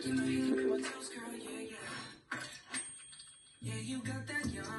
Yeah, you got that young.